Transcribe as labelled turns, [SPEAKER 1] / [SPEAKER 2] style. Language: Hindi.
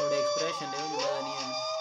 [SPEAKER 1] थोड़े एक्सप्रेशन है जो ज़्यादा नहीं है